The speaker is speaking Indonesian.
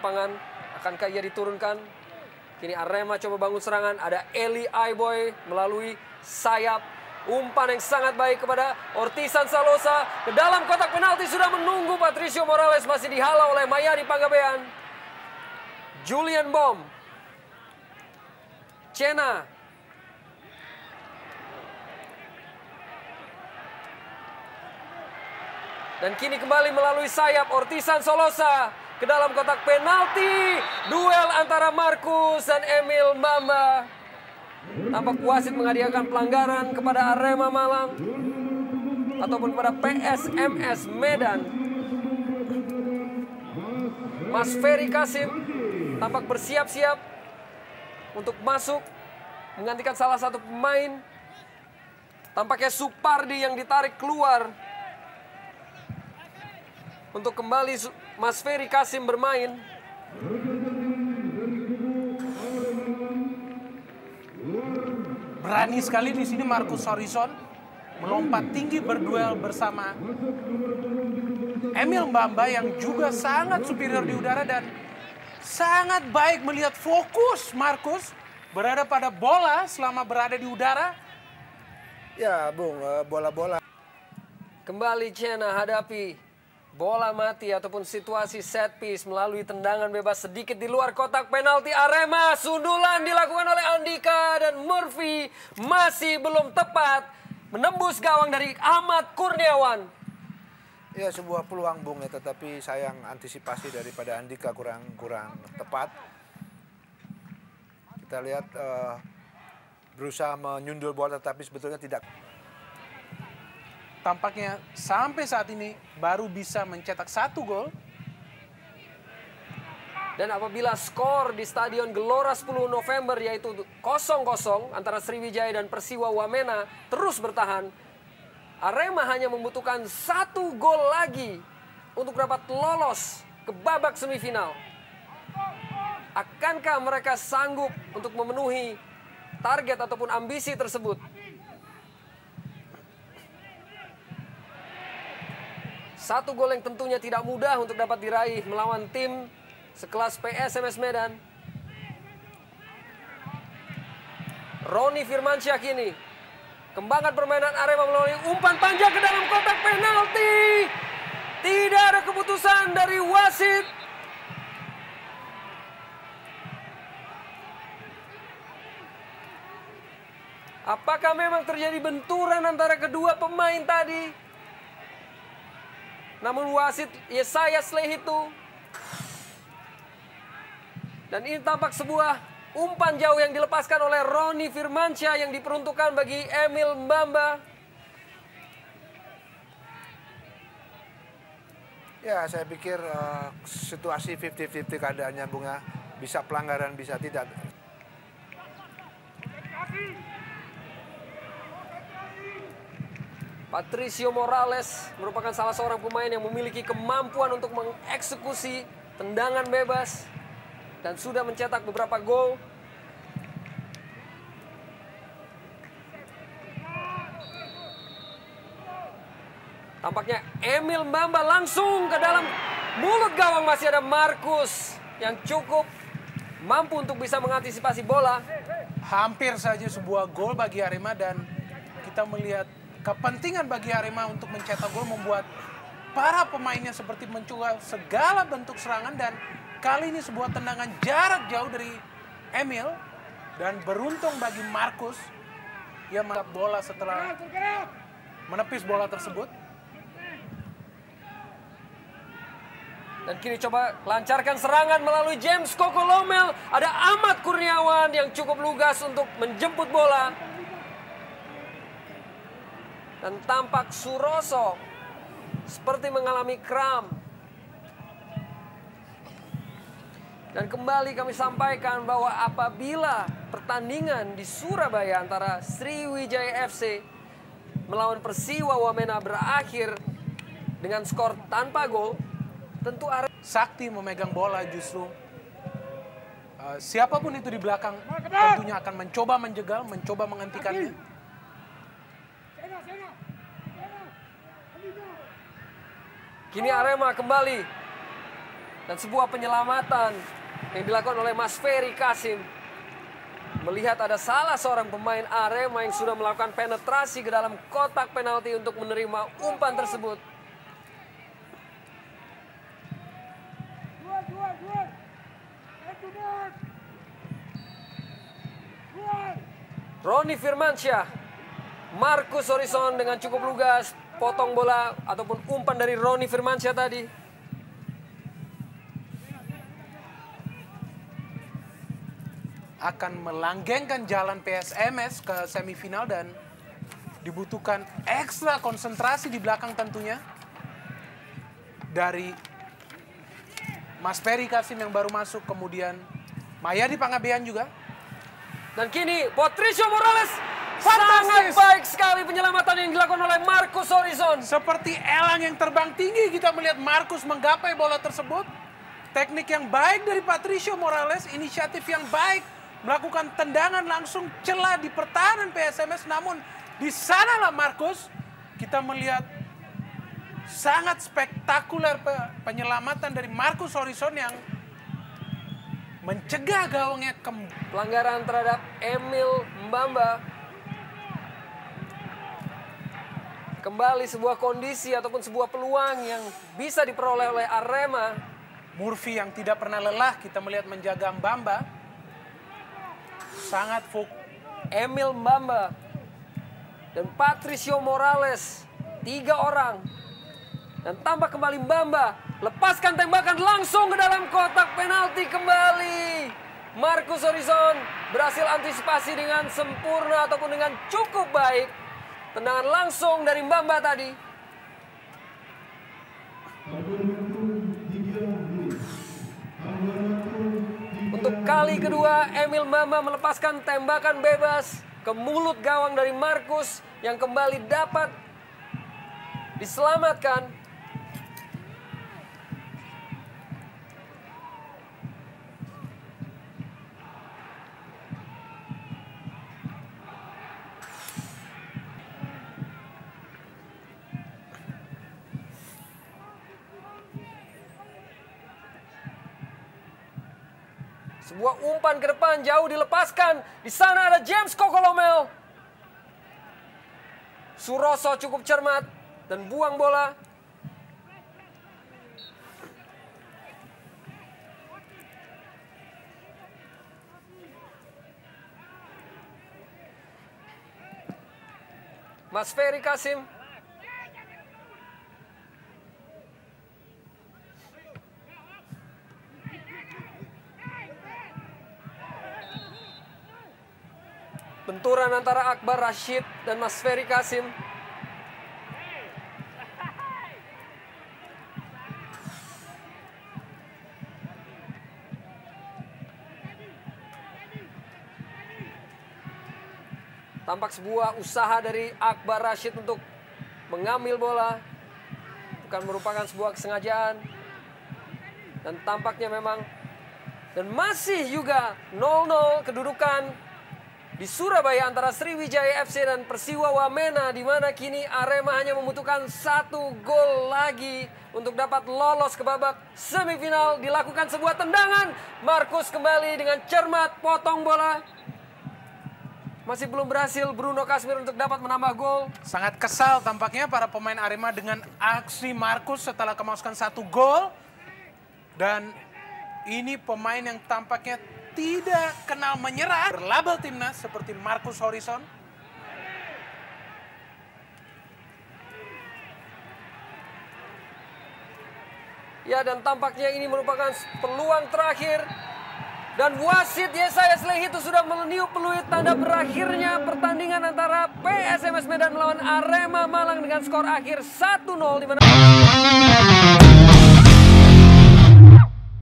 lapangan. Akankah ia diturunkan? Kini Arema coba bangun serangan. Ada Eli Aiboy melalui sayap. Umpan yang sangat baik kepada Ortisan Salosa. Ke dalam kotak penalti sudah menunggu Patricio Morales. Masih dihalau oleh Mayani Panggabean. Julian Bom. Cena. Dan kini kembali melalui sayap Ortisan Solosa ke dalam kotak penalti. Duel antara Markus dan Emil Mamba. Tampak wasit menghadiahkan pelanggaran kepada Arema Malang ataupun kepada PSMS Medan. Mas Ferry Kasim tampak bersiap-siap untuk masuk menggantikan salah satu pemain. Tampaknya Supardi yang ditarik keluar untuk kembali Mas Ferry Kasim bermain. Berani sekali di sini Marcus Sorison melompat tinggi berduel bersama Emil Mbamba yang juga sangat superior di udara dan sangat baik melihat fokus Marcus berada pada bola selama berada di udara. Ya, Bung, eh, bola-bola. Kembali Cena hadapi bola mati ataupun situasi set piece melalui tendangan bebas sedikit di luar kotak penalti Arema. Sundulan dilakukan oleh Andika dan Murphy masih belum tepat menembus gawang dari Ahmad Kurniawan. Ya, sebuah peluang, Bung, ya, tetapi sayang antisipasi daripada Andika kurang kurang tepat. Kita lihat eh, berusaha menyundul bola tetapi sebetulnya tidak. Tampaknya sampai saat ini baru bisa mencetak satu gol. Dan apabila skor di Stadion Gelora 10 November yaitu 0-0 antara Sriwijaya dan Persiwa Wamena terus bertahan, Arema hanya membutuhkan satu gol lagi untuk dapat lolos ke babak semifinal. Akankah mereka sanggup untuk memenuhi target ataupun ambisi tersebut? Satu gol yang tentunya tidak mudah untuk dapat diraih melawan tim sekelas PSMS Medan. Roni Firmansyah kini kembangkan permainan Arema melalui umpan panjang ke dalam kotak penalti. Tidak ada keputusan dari wasit. Apakah memang terjadi benturan antara kedua pemain tadi? Namun wasit Yesaya itu dan ini tampak sebuah umpan jauh yang dilepaskan oleh Roni Firmansyah yang diperuntukkan bagi Emil Mbamba. Ya, saya pikir eh, situasi 50-50 keadaannya Bunga. Bisa pelanggaran, bisa tidak. Patricio Morales merupakan salah seorang pemain yang memiliki kemampuan untuk mengeksekusi tendangan bebas dan sudah mencetak beberapa gol. Tampaknya Emil Mbamba langsung ke dalam mulut gawang masih ada Markus yang cukup mampu untuk bisa mengantisipasi bola. Hampir saja sebuah gol bagi Arema dan kita melihat kepentingan bagi Arema untuk mencetak gol membuat para pemainnya seperti mencoba segala bentuk serangan dan kali ini sebuah tendangan jarak jauh dari Emil dan beruntung bagi Markus ia menangkap bola setelah menepis bola tersebut. Dan kini coba lancarkan serangan melalui James Kokolomel. Ada Ahmad Kurniawan yang cukup lugas untuk menjemput bola. Dan tampak Suroso seperti mengalami kram. Dan kembali kami sampaikan bahwa apabila pertandingan di Surabaya antara Sriwijaya FC melawan Persiwa Wamena berakhir dengan skor tanpa gol, tentu Arema Sakti memegang bola justru uh, siapa pun itu di belakang tentunya akan mencoba menjegal, mencoba menghentikannya. Kini Arema kembali. Dan sebuah penyelamatan yang dilakukan oleh Mas Ferry Kasim. Melihat ada salah seorang pemain Arema yang sudah melakukan penetrasi ke dalam kotak penalti untuk menerima umpan tersebut. Roni Firmansyah, Markus Horizon dengan cukup lugas, potong bola ataupun umpan dari Roni Firmansyah tadi. akan melanggengkan jalan PSMS ke semifinal dan dibutuhkan ekstra konsentrasi di belakang tentunya dari Mas Ferry Kasim yang baru masuk kemudian Mayadi Pangabean juga Dan kini Patricio Morales Fantastis. sangat baik sekali penyelamatan yang dilakukan oleh Marcus Horizon. seperti elang yang terbang tinggi kita melihat Markus menggapai bola tersebut teknik yang baik dari Patricio Morales inisiatif yang baik melakukan tendangan langsung celah di pertahanan PSMS namun di sanalah Markus kita melihat sangat spektakuler pe- penyelamatan dari Markus Horizon yang mencegah gawangnya kembali Pelanggaran terhadap Emil Mbamba. Kembali sebuah kondisi ataupun sebuah peluang yang bisa diperoleh oleh Arema. Murphy yang tidak pernah lelah kita melihat menjaga Mbamba. Sangat fokus Emil Mbamba dan Patricio Morales tiga orang. Dan tambah kembali Mbamba lepaskan tembakan langsung ke dalam kotak penalti kembali. Marcus Horizon berhasil antisipasi dengan sempurna ataupun dengan cukup baik tendangan langsung dari Mbamba tadi Untuk kali kedua, Emil Mama melepaskan tembakan bebas ke mulut gawang dari Markus yang kembali dapat diselamatkan. Sebuah umpan ke depan jauh dilepaskan. Di sana ada James Kokolomel. Suroso cukup cermat dan buang bola. Mas Ferry Kasim Benturan antara Akbar Rashid dan Mas Ferry Kasim. Tampak sebuah usaha dari Akbar Rashid untuk mengambil bola. Bukan merupakan sebuah kesengajaan. Dan tampaknya memang dan masih juga 0-0 kedudukan di Surabaya antara Sriwijaya FC dan Persiwa Wamena di mana kini Arema hanya membutuhkan satu gol lagi untuk dapat lolos ke babak semifinal. Dilakukan sebuah tendangan. Markus kembali dengan cermat potong bola. Masih belum berhasil Bruno Kasmir untuk dapat menambah gol. Sangat kesal tampaknya para pemain Arema dengan aksi Markus setelah kemasukan satu gol. Dan ini pemain yang tampaknya tidak kenal menyerah berlabel timnas seperti Markus Horizon Ya dan tampaknya ini merupakan peluang terakhir. Dan wasit Yesaya Sleh itu sudah meniup peluit tanda berakhirnya pertandingan antara PSMS Medan melawan Arema Malang dengan skor akhir 1-0 di mana